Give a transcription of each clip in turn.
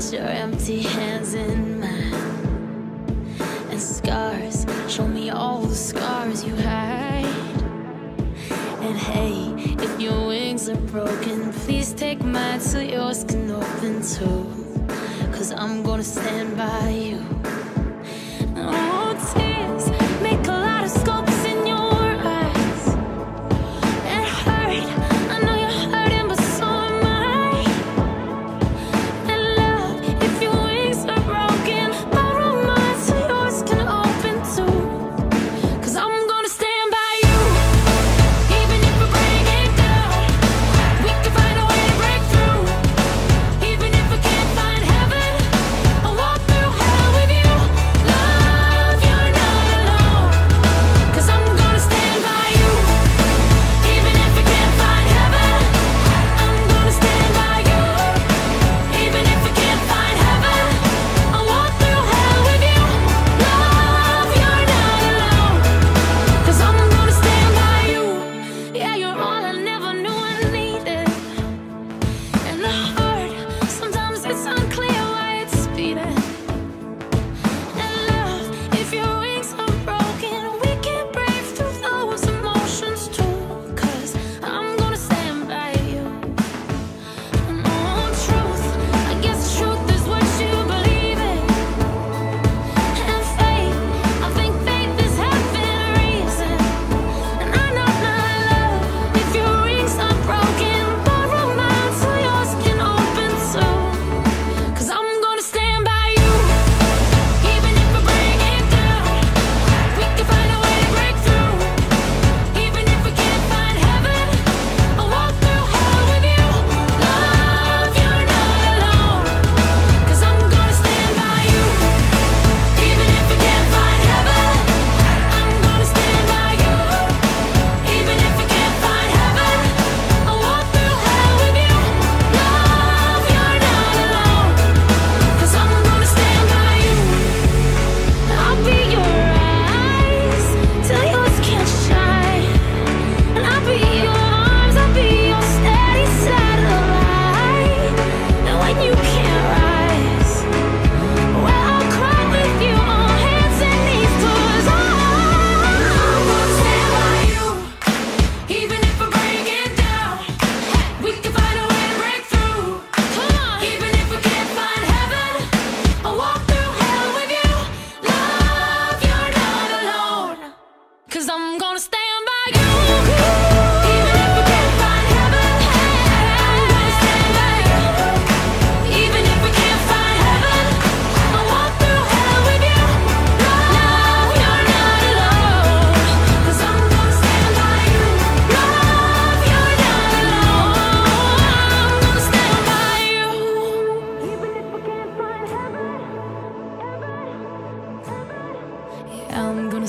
Put your empty hands in mine and scars. Show me all the scars you hide. And hey, if your wings are broken, please take mine till yours can open too. Cause I'm gonna stand by you.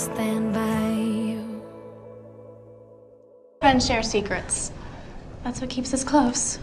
stand by you. Friends share secrets. That's what keeps us close.